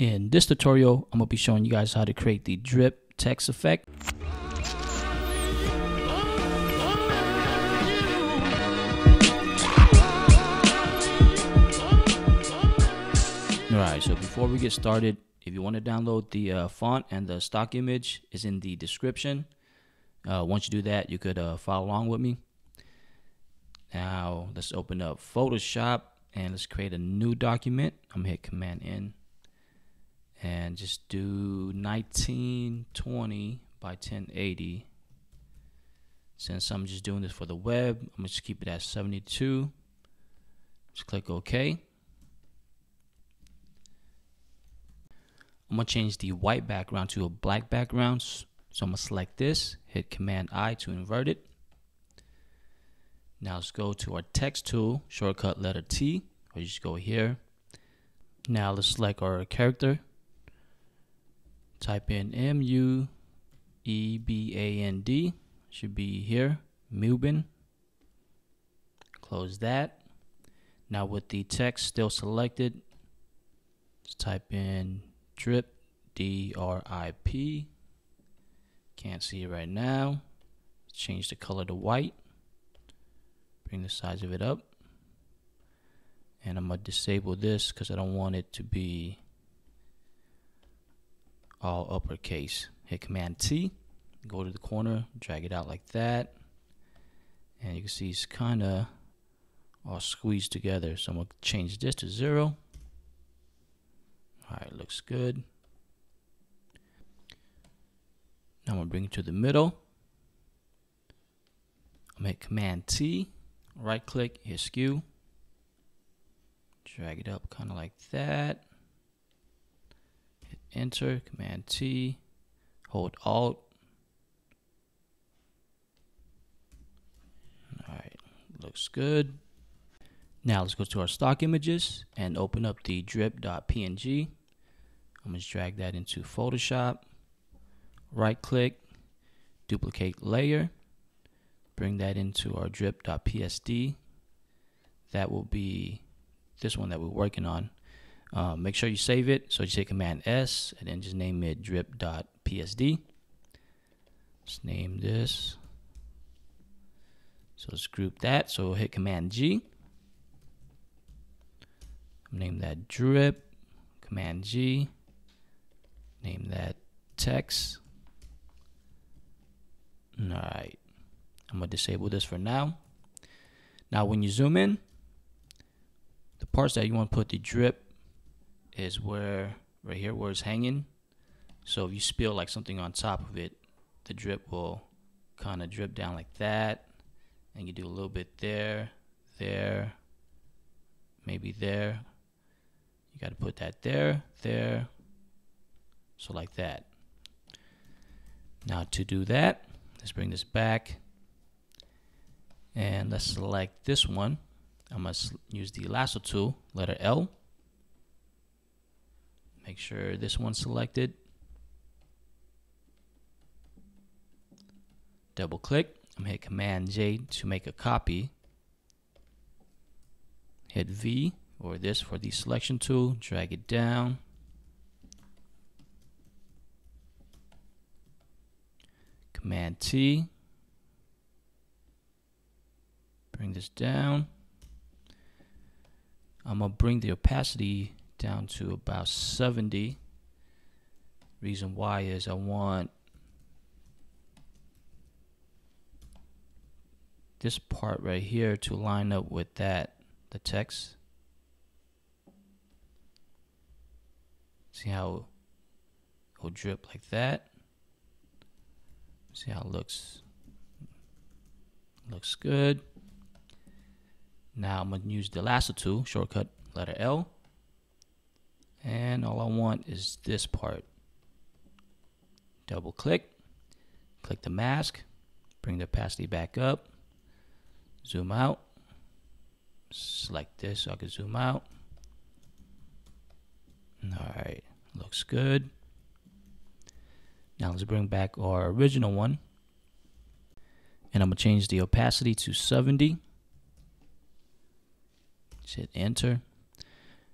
In this tutorial, I'm going to be showing you guys how to create the drip text effect. Alright, so before we get started, if you want to download the uh, font and the stock image is in the description. Uh, once you do that, you could uh, follow along with me. Now, let's open up Photoshop and let's create a new document. I'm gonna hit Command N and just do 1920 by 1080 since I'm just doing this for the web I'm gonna just keep it at 72 just click OK. I'm gonna change the white background to a black background. So I'm gonna select this hit command I to invert it. Now let's go to our text tool shortcut letter T. Or just go here. Now let's select our character type in M U E B A N D. Should be here. Mueband. Close that. Now with the text still selected let's type in drip D R I P. Can't see it right now. Change the color to white. Bring the size of it up. And I'm gonna disable this because I don't want it to be all uppercase. Hit Command T, go to the corner, drag it out like that. And you can see it's kind of all squeezed together. So I'm going to change this to zero. All right, looks good. Now I'm going to bring it to the middle. I'm going to hit Command T, right click, hit skew. Drag it up kind of like that enter, command T, hold alt. Alright, looks good. Now let's go to our stock images and open up the drip.png. I'm going to drag that into Photoshop. Right click, duplicate layer, bring that into our drip.psd. That will be this one that we're working on. Um, make sure you save it. So you say Command S and then just name it drip.psd. Let's name this. So let's group that. So we'll hit Command G. Name that drip. Command G. Name that text. Alright. I'm going to disable this for now. Now when you zoom in, the parts that you want to put the drip is where right here where it's hanging. So if you spill like something on top of it the drip will kind of drip down like that. And you do a little bit there there maybe there. You got to put that there there. So like that. Now to do that let's bring this back. And let's select this one. I'm going to use the lasso tool letter L Make sure this one's selected. Double click. I'm going to hit Command J to make a copy. Hit V or this for the selection tool. Drag it down. Command T. Bring this down. I'm going to bring the opacity down to about 70. Reason why is I want this part right here to line up with that, the text. See how it will drip like that. See how it looks. Looks good. Now I'm going to use the lasso tool, shortcut letter L and all I want is this part. Double click, click the mask, bring the opacity back up, zoom out, select this so I can zoom out. Alright, looks good. Now let's bring back our original one. And I'm going to change the opacity to 70. Just hit enter.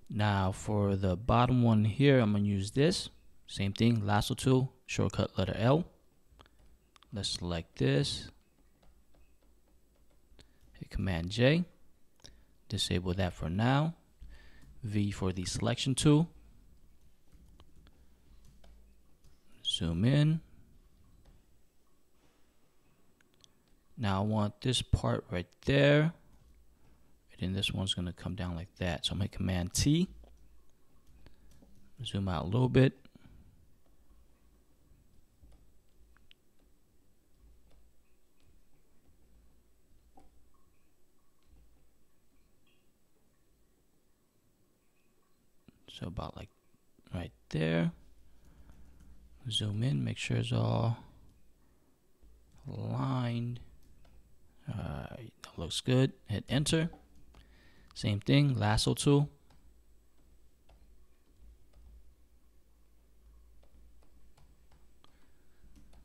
Now for the bottom one here, I'm gonna use this. Same thing, lasso tool, shortcut letter L. Let's select this. Hit Command J. Disable that for now. V for the selection tool. Zoom in. Now I want this part right there. And then this one's going to come down like that. So I'm going to Command T. Zoom out a little bit. So about like right there. Zoom in, make sure it's all aligned. Alright, that looks good. Hit enter. Same thing, lasso tool.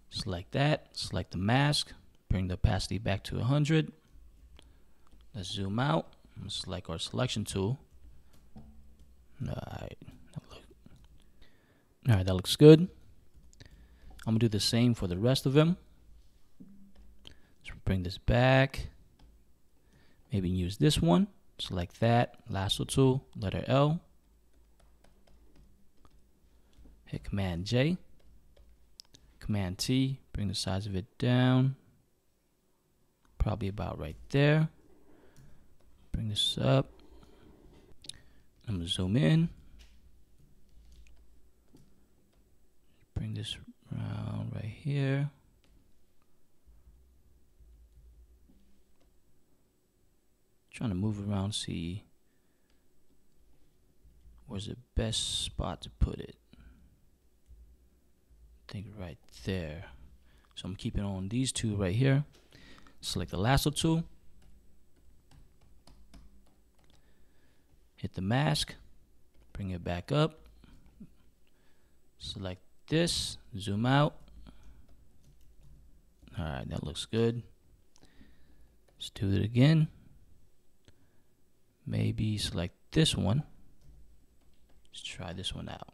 Select that, select the mask, bring the opacity back to 100. Let's zoom out, select our selection tool. Alright, Alright, that looks good. I'm gonna do the same for the rest of them. Let's bring this back. Maybe use this one. Select that, lasso tool, letter L. Hit Command J. Command T, bring the size of it down. Probably about right there. Bring this up. I'm gonna zoom in. Bring this around right here. Trying to move around, see where's the best spot to put it. I think right there. So I'm keeping on these two right here. Select the lasso tool. Hit the mask. Bring it back up. Select this, zoom out. All right, that looks good. Let's do it again. Maybe select this one. Let's try this one out.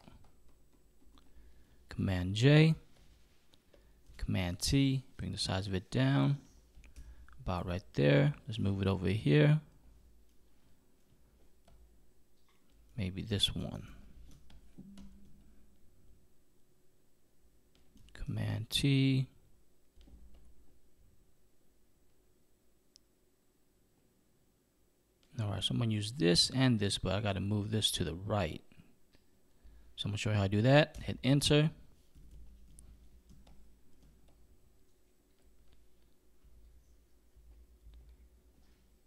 Command J, Command T, bring the size of it down. About right there. Let's move it over here. Maybe this one. Command T. Alright, so I'm to use this and this, but I got to move this to the right. So I'm to show you how to do that. Hit enter.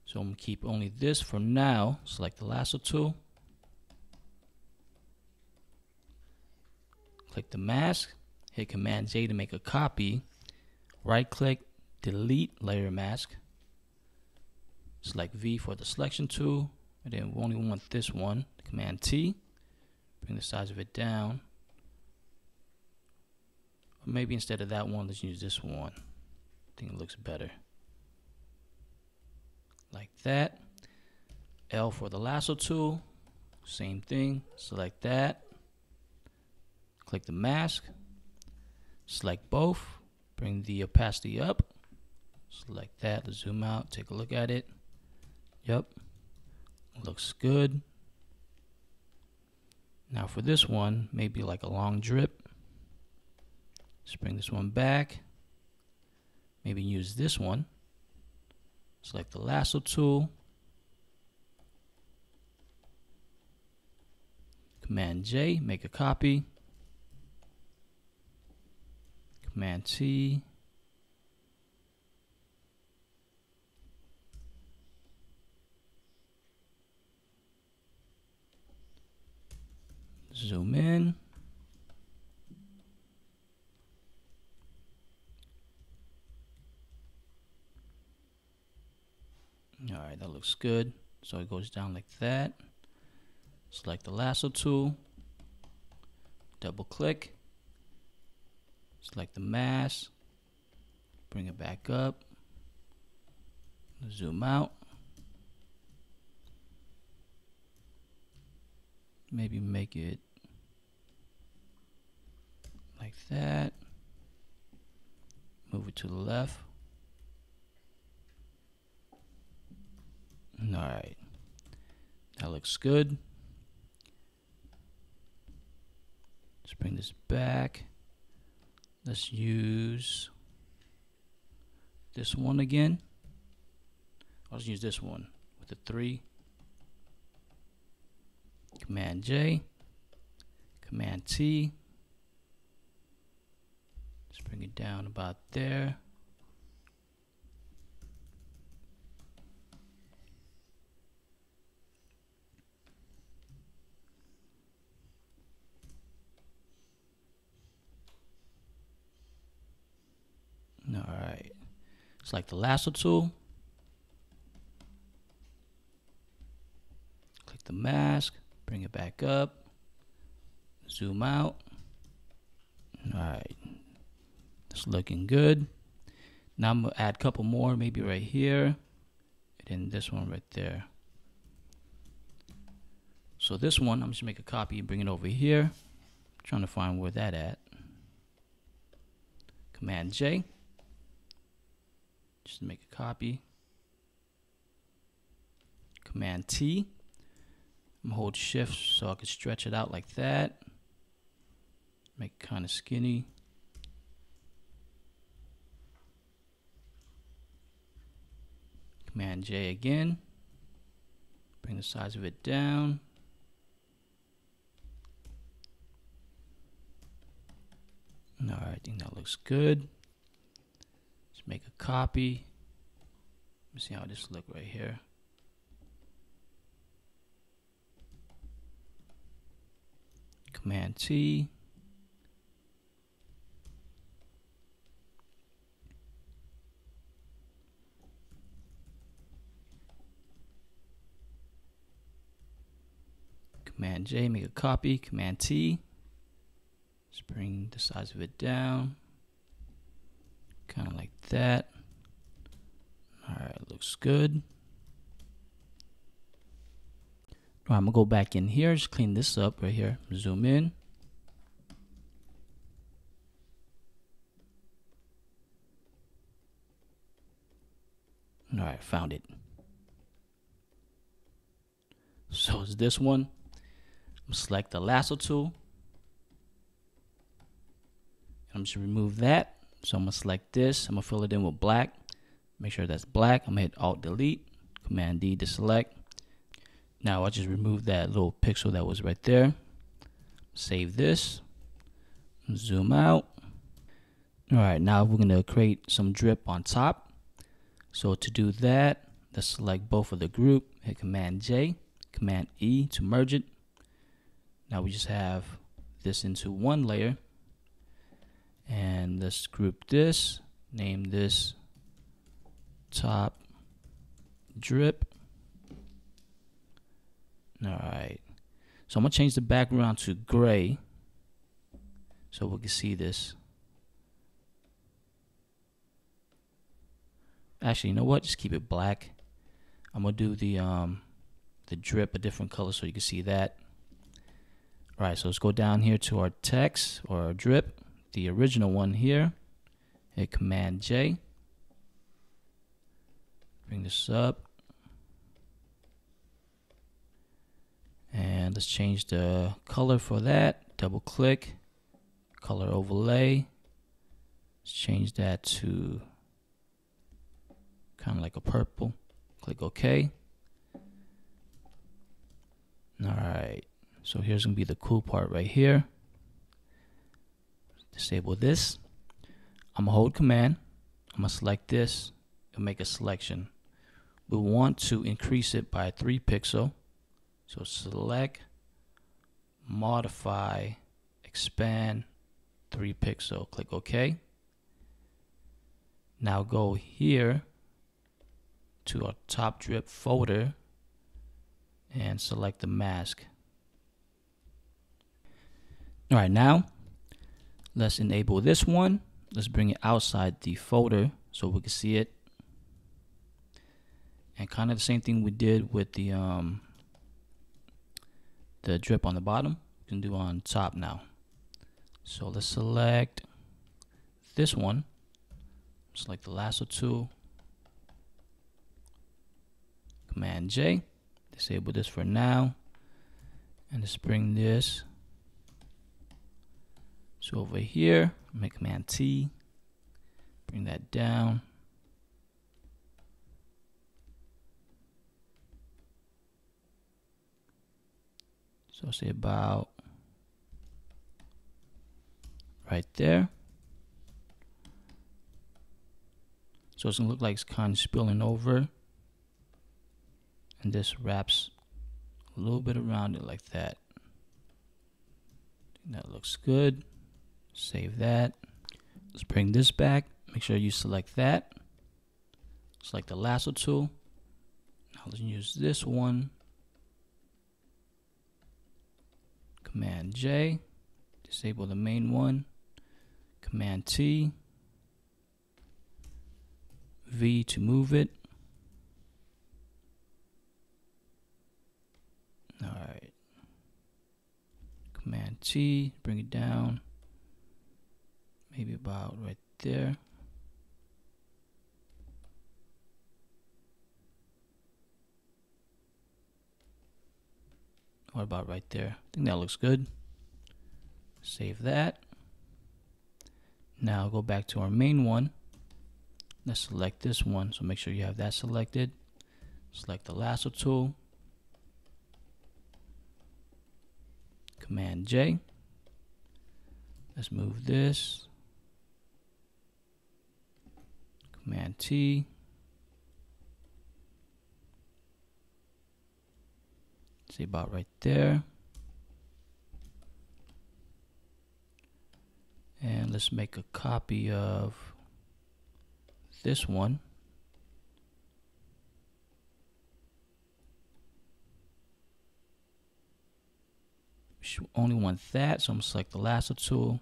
So I'm to keep only this for now. Select the lasso tool. Click the mask hit Command J to make a copy, right click, delete layer mask, select V for the selection tool, and then we only want this one, Command T, bring the size of it down, or maybe instead of that one, let's use this one. I think it looks better. Like that. L for the lasso tool, same thing, select that, click the mask, Select both, bring the opacity up. Select that, let's zoom out, take a look at it. Yep, looks good. Now for this one, maybe like a long drip. Let's bring this one back. Maybe use this one. Select the lasso tool. Command J, make a copy. Command T. Zoom in. All right, that looks good. So it goes down like that. Select the lasso tool. Double click. Select the mask, bring it back up, zoom out. maybe make it like that. Move it to the left. All right. That looks good. Let's bring this back. Let's use this one again. I'll just use this one with the three. Command J, Command T. Bring it down about there. All right. Select the lasso tool. Click the mask, bring it back up, zoom out. All right. It's looking good. Now I'm gonna add a couple more, maybe right here, and then this one right there. So this one, I'm just make a copy and bring it over here. I'm trying to find where that at. Command J. Just make a copy. Command T. I'm hold shift so I can stretch it out like that. Make it kind of skinny. Command J again. Bring the size of it down. Alright, I think that looks good. Let's make a copy. Let see how this look right here. Command T. Command J, make a copy. Command T. Just bring the size of it down. Kind of like that. Alright, looks good. Right, I'm gonna go back in here, just clean this up right here. Zoom in. Alright, found it. So it's this one. Select the lasso tool. I'm just remove that. So I'm gonna select this. I'm gonna fill it in with black. Make sure that's black. I'm gonna hit Alt Delete, Command D to select. Now I just remove that little pixel that was right there. Save this. Zoom out. All right, now we're gonna create some drip on top. So to do that, let's select both of the group. Hit Command J, Command E to merge it. Now we just have this into one layer. And let's group this, name this top drip. All right. So I'm going to change the background to gray so we can see this. Actually, you know what? Just keep it black. I'm going to do the um the drip a different color so you can see that. All right, so let's go down here to our text or our drip the original one here. Hit Command J. Bring this up. And let's change the color for that. Double click. Color overlay. Let's change that to kind of like a purple. Click OK. Alright. So here's going to be the cool part right here disable this. I'm gonna hold command. I'm gonna select this and make a selection. We want to increase it by three pixel. So select, modify, expand, three pixel. Click OK. Now go here to our top drip folder and select the mask. All right, now Let's enable this one. Let's bring it outside the folder so we can see it. And kind of the same thing we did with the um, the drip on the bottom. We can do on top now. So let's select this one. Select the lasso tool. Command J. Disable this for now. And let's bring this so over here, make Command T. Bring that down. So say about right there. So it's gonna look like it's kind of spilling over. And this wraps a little bit around it like that. That looks good. Save that. Let's bring this back. Make sure you select that. Select the lasso tool. Now let's use this one. Command J. Disable the main one. Command T. V to move it. Alright. Command T, bring it down. Maybe about right there. What about right there? I think that looks good. Save that. Now go back to our main one. Let's select this one. So make sure you have that selected. Select the lasso tool. Command J. Let's move this. Command T. See about right there. And let's make a copy of this one. Only want that, so I'm gonna select the lasso tool.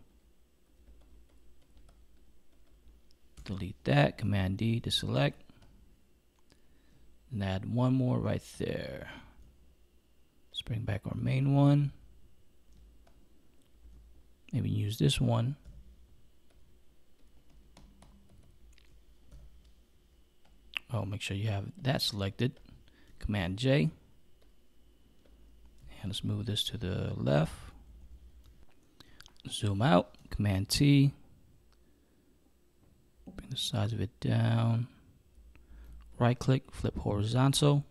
Delete that, Command D to select. And add one more right there. Let's bring back our main one. Maybe use this one. Oh, make sure you have that selected. Command J. And let's move this to the left. Zoom out. Command T. The size of it down. Right click, flip horizontal.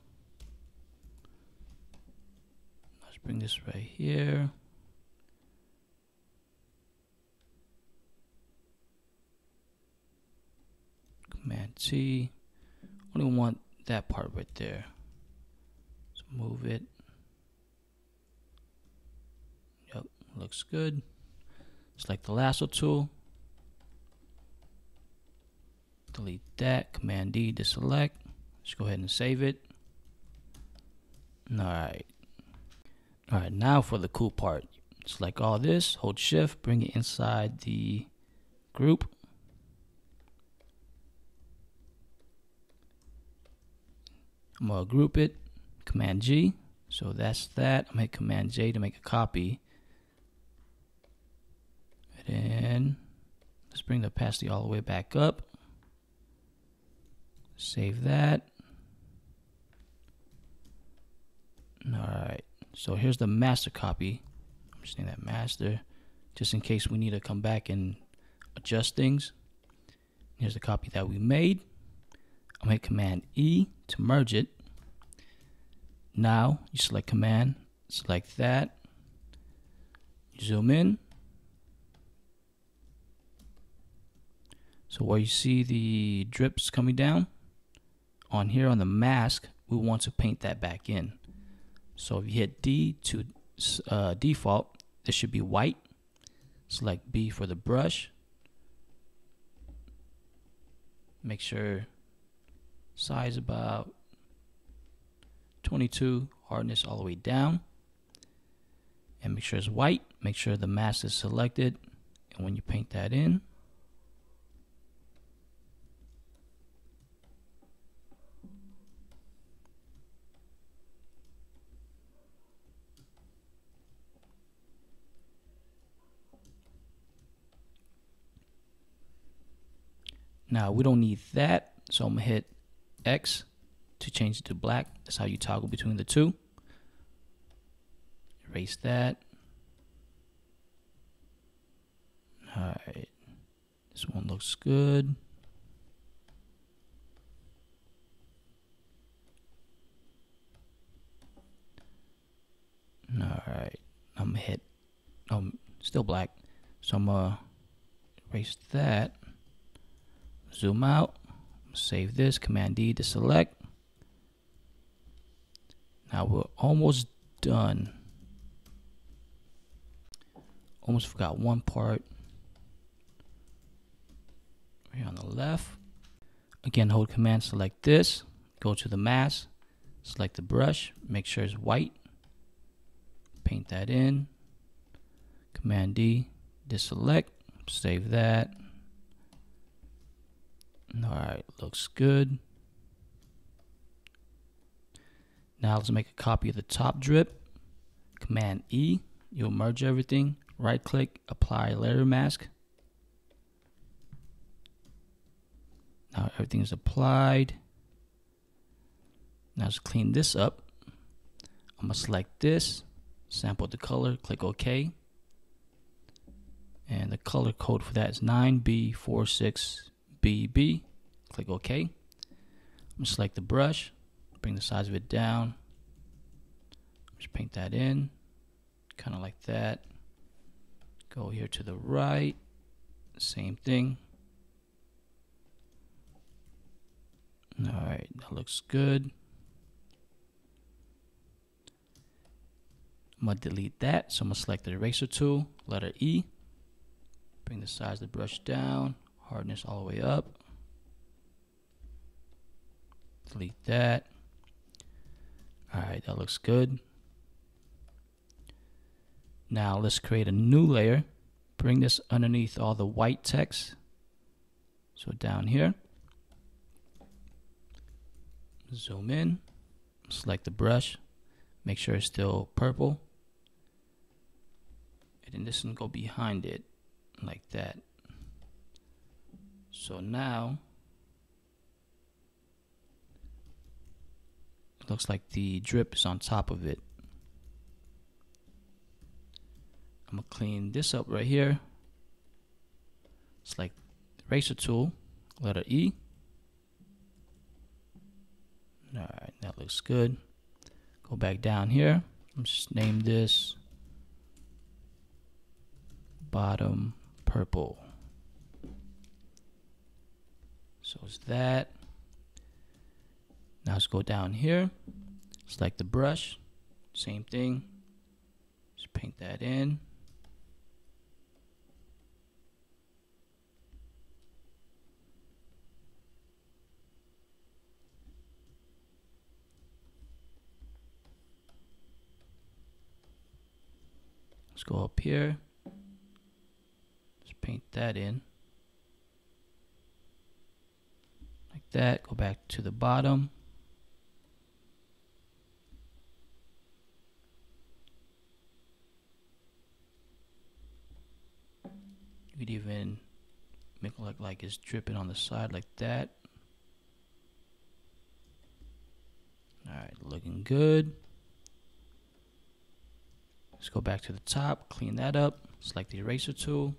Let's bring this right here. Command T. Only want that part right there. So move it. Yep, looks good. Select the lasso tool. Delete that. Command D to select. Let's go ahead and save it. Alright. Alright, now for the cool part. Select all this, hold shift, bring it inside the group. I'm gonna group it, Command G. So that's that. I'm gonna hit Command J to make a copy. And then let's bring the opacity all the way back up. Save that. Alright, so here's the master copy. I'm just saying that master, just in case we need to come back and adjust things. Here's the copy that we made. I'm gonna hit Command E to merge it. Now you select Command, select that, zoom in. So where you see the drips coming down, on here on the mask, we want to paint that back in. So if you hit D to uh, default, this should be white. Select B for the brush. Make sure size about 22, hardness all the way down. And make sure it's white. Make sure the mask is selected. And when you paint that in, Now we don't need that, so I'm gonna hit X to change it to black. That's how you toggle between the two. Erase that. Alright. This one looks good. Alright. I'm gonna hit um still black. So I'm gonna erase that. Zoom out. Save this. Command D to select. Now we're almost done. Almost forgot one part. Right on the left. Again, hold command, select this. Go to the mask. Select the brush. Make sure it's white. Paint that in. Command D, deselect. Save that. Alright, looks good. Now let's make a copy of the top drip. Command E, you'll merge everything. Right click, apply layer mask. Now everything is applied. Now let's clean this up. I'm gonna select this, sample the color, click OK. And the color code for that is 9B46BB. Click OK. I'm gonna select the brush, bring the size of it down. Just paint that in, kind of like that. Go here to the right, same thing. Alright, that looks good. I'm going to delete that, so I'm going to select the eraser tool, letter E. Bring the size of the brush down, hardness all the way up. Delete that. Alright, that looks good. Now let's create a new layer. Bring this underneath all the white text. So down here. Zoom in. Select the brush. Make sure it's still purple. And then this one go behind it like that. So now it looks like the drip is on top of it. I'm gonna clean this up right here. Select eraser tool, letter E. Alright, that looks good. Go back down here. Let's name this bottom purple. So it's that. Now let's go down here. Select the brush. Same thing. Just paint that in. Let's go up here. Let's paint that in. Like that. Go back to the bottom. You could even make it look like it's dripping on the side like that. Alright, looking good. Let's go back to the top, clean that up, select the eraser tool.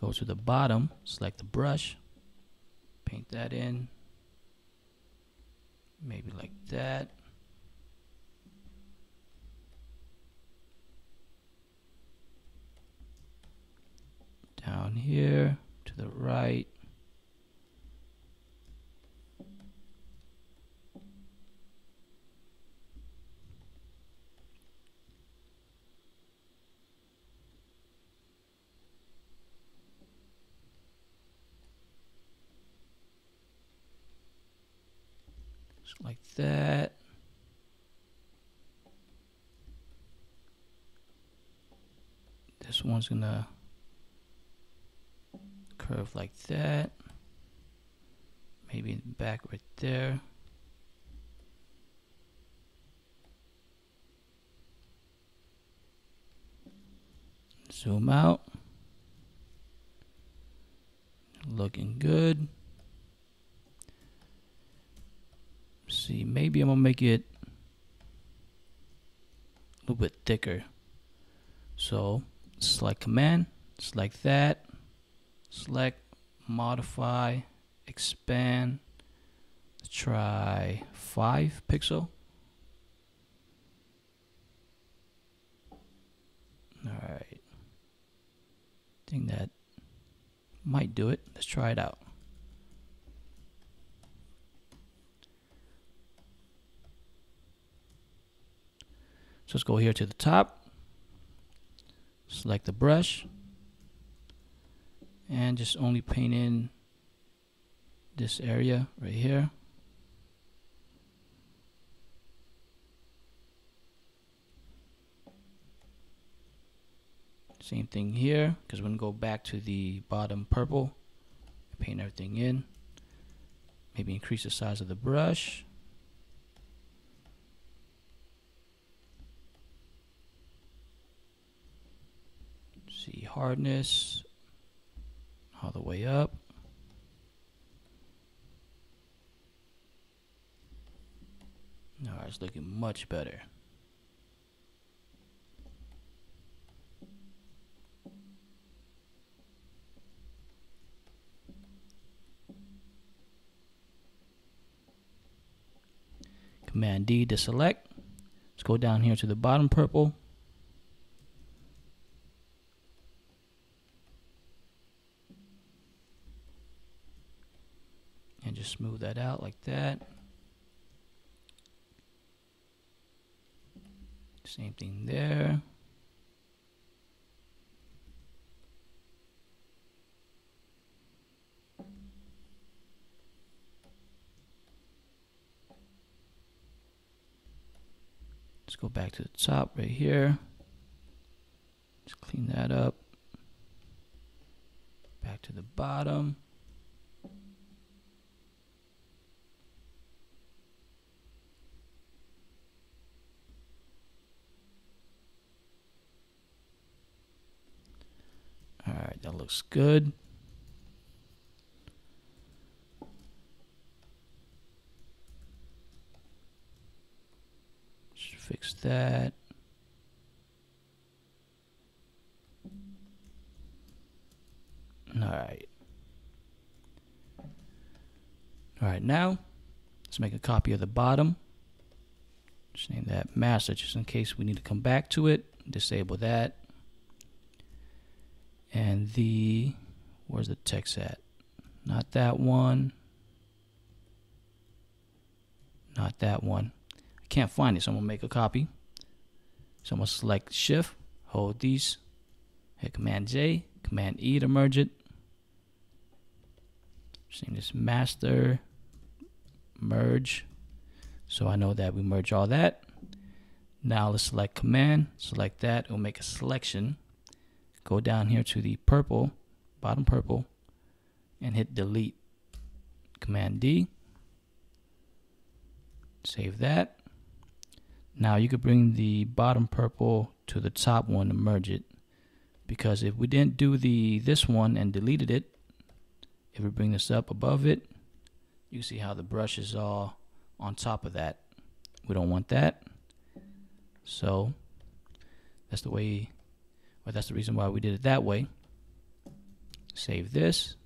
Go to the bottom, select the brush, paint that in. Maybe like that. Down here to the right. like that. This one's gonna curve like that. Maybe back right there. Zoom out. looking good. See, maybe I'm gonna make it a little bit thicker. So select command, select that, select modify, expand, Let's try five pixel. Alright. think that might do it. Let's try it out. So let's go here to the top, select the brush, and just only paint in this area right here. Same thing here, because we're going to go back to the bottom purple, paint everything in. Maybe increase the size of the brush. See hardness all the way up. Alright, it's looking much better. Command D to select. Let's go down here to the bottom purple. And smooth that out like that. Same thing there. Let's go back to the top right here. Just clean that up. Back to the bottom. All right, that looks good. Just fix that. All right. All right, now let's make a copy of the bottom. Just name that master just in case we need to come back to it. Disable that. And the, where's the text at? Not that one. Not that one. I can't find it, so I'm gonna make a copy. So I'm gonna select Shift, hold these, hit Command J, Command E to merge it. Saying this master merge. So I know that we merge all that. Now let's select Command, select that, it'll make a selection. Go down here to the purple, bottom purple, and hit delete. Command D. Save that. Now you could bring the bottom purple to the top one to merge it. Because if we didn't do the this one and deleted it, if we bring this up above it, you can see how the brush is all on top of that. We don't want that. So that's the way, or that's the reason why we did it that way. Save this.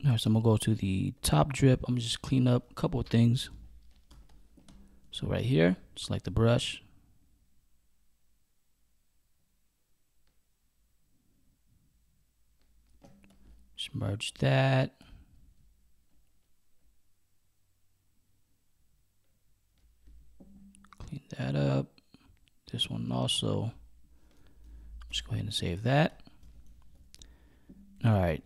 Now, so I'm gonna go to the top drip. I'm just clean up a couple of things. So right here, select the brush. Just merge that. Clean that up. This one also. Just go ahead and save that. All right.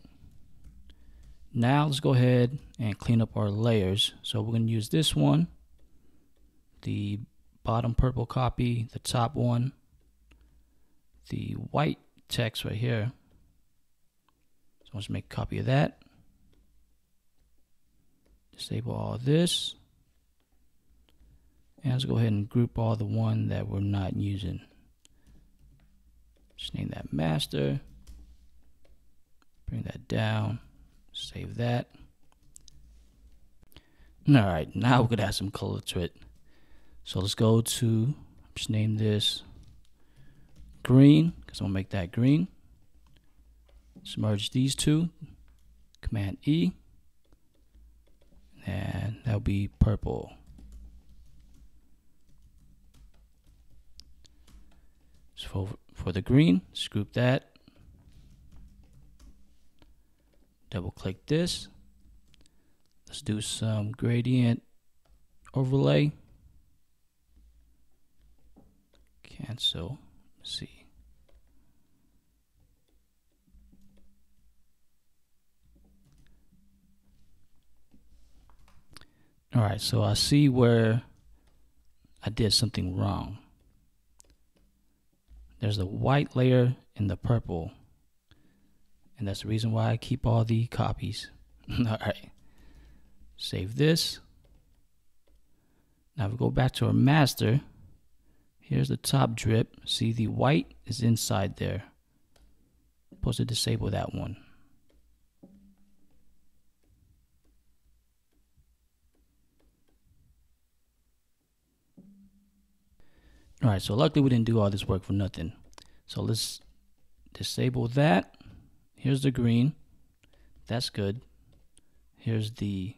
Now let's go ahead and clean up our layers. So we're going to use this one the bottom purple copy, the top one, the white text right here. So let's make a copy of that. Disable all this. And let's go ahead and group all the one that we're not using. Just name that master. Bring that down. Save that. Alright, now we're going to add some color to it. So let's go to, just name this green, because to make that green. Let's merge these two. Command E. And that'll be purple. So for, the green, let's that. Double click this. Let's do some gradient overlay. Cancel. Let's see. All right, so I see where I did something wrong. There's a white layer in the purple. And that's the reason why I keep all the copies. all right. Save this. Now we go back to our master. Here's the top drip. See the white is inside there. I'm supposed to disable that one. All right, so luckily we didn't do all this work for nothing. So let's disable that. Here's the green. That's good. Here's the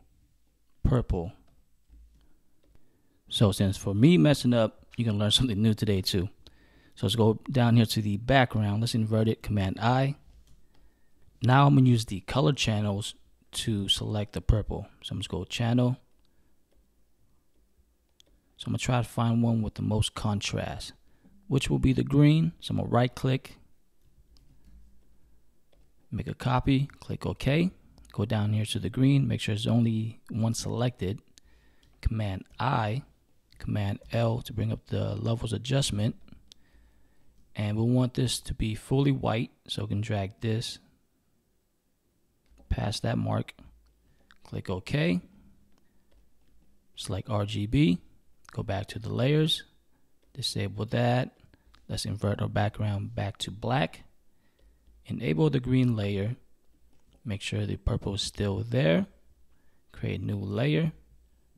purple. So since for me messing up, you can learn something new today too. So let's go down here to the background. Let's invert it, Command I. Now I'm gonna use the color channels to select the purple. So I'm just go channel. So I'm gonna try to find one with the most contrast, which will be the green. So I'm gonna right click, make a copy, click OK. Go down here to the green, make sure there's only one selected. Command I, Command L to bring up the levels adjustment. And we want this to be fully white, so we can drag this past that mark. Click OK. Select RGB. Go back to the layers. Disable that. Let's invert our background back to black. Enable the green layer Make sure the purple is still there. Create new layer.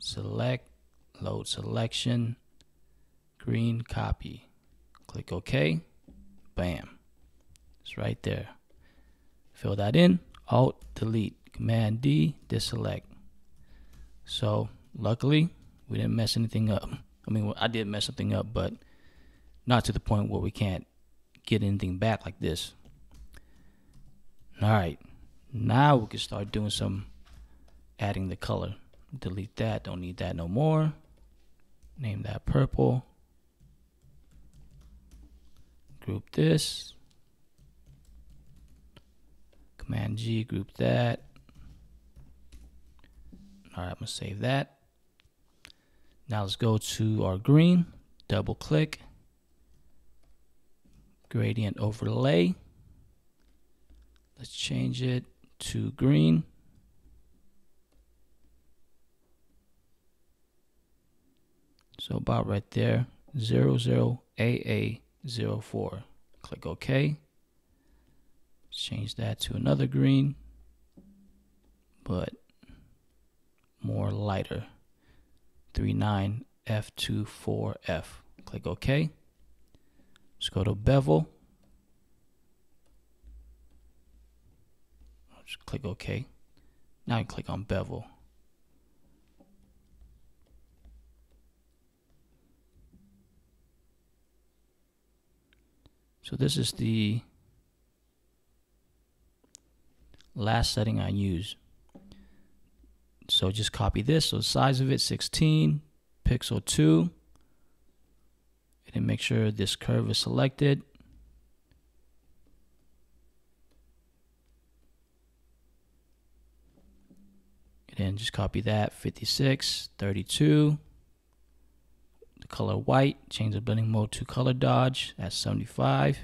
Select, load selection, green copy. Click OK. Bam. It's right there. Fill that in. Alt delete. Command D deselect. So luckily we didn't mess anything up. I mean I did mess something up, but not to the point where we can't get anything back like this. All right. Now we can start doing some adding the color. Delete that, don't need that no more. Name that purple. Group this. Command G, group that. All right, I'm gonna save that. Now let's go to our green, double click, gradient overlay. Let's change it to green. So about right there, 00AA04. Click OK. Let's Change that to another green, but more lighter. 39F24F. Click OK. Let's go to bevel. Just click OK. Now I click on bevel. So this is the last setting I use. So just copy this. So size of it 16, pixel 2. And then make sure this curve is selected. And then just copy that 56 32 the color white change the blending mode to color dodge at 75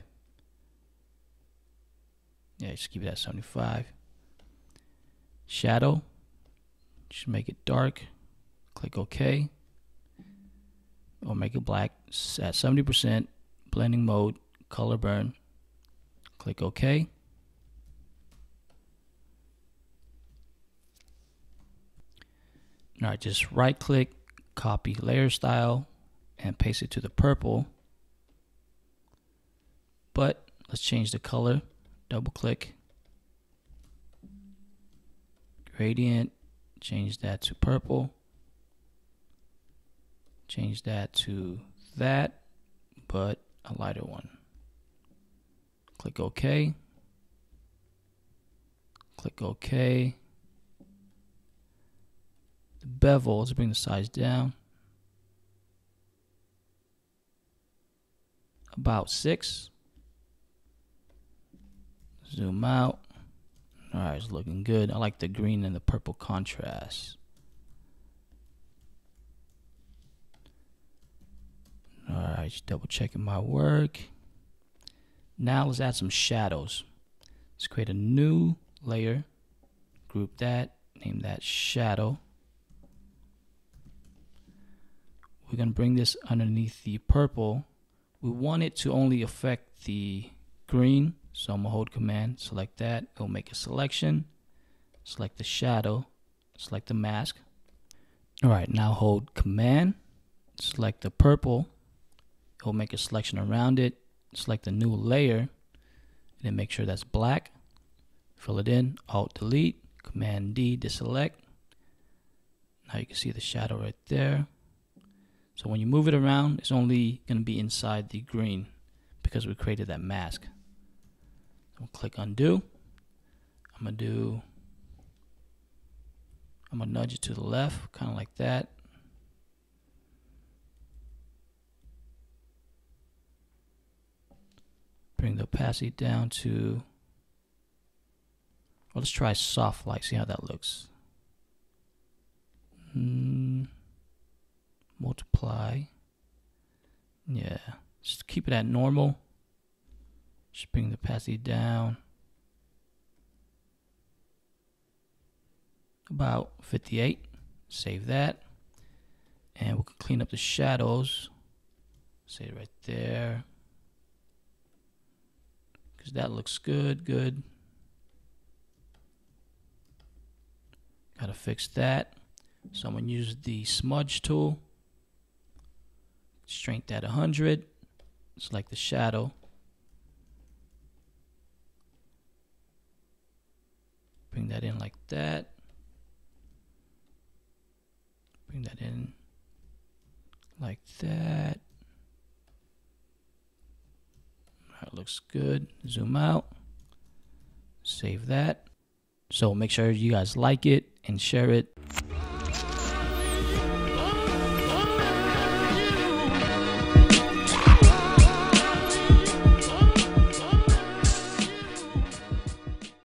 yeah just keep it at 75 shadow just make it dark. Click OK. Or make it black at 70%. Blending mode, color burn. Click OK. Now I just right click, copy layer style, and paste it to the purple. But let's change the color. Double click, gradient, change that to purple. Change that to that, but a lighter one. Click OK. Click OK. The bevel, let's bring the size down. About six. Zoom out. All right, it's looking good. I like the green and the purple contrast. All right, just double checking my work. Now let's add some shadows. Let's create a new layer, group that, name that shadow. We're gonna bring this underneath the purple. We want it to only affect the green, so I'm gonna hold command, select that, it'll make a selection, select the shadow, select the mask. All right, now hold command, select the purple, it'll make a selection around it, select the new layer, and then make sure that's black. Fill it in, Alt Delete, Command D, deselect. Now you can see the shadow right there. So when you move it around, it's only going to be inside the green because we created that mask. So click undo. I'm to do, I'm to nudge it to the left, kind of like that. Bring the opacity down to, well, let's try soft light, see how that looks. Mm, multiply. Yeah, just keep it at normal. Just bring the opacity down. About 58. Save that. And we can clean up the shadows. Say right there because that looks good, good. Gotta fix that. So I'm gonna use the smudge tool. Strength at 100. Select the shadow. Bring that in like that. Bring that in like that. That looks good. Zoom out. Save that. So make sure you guys like it and share it.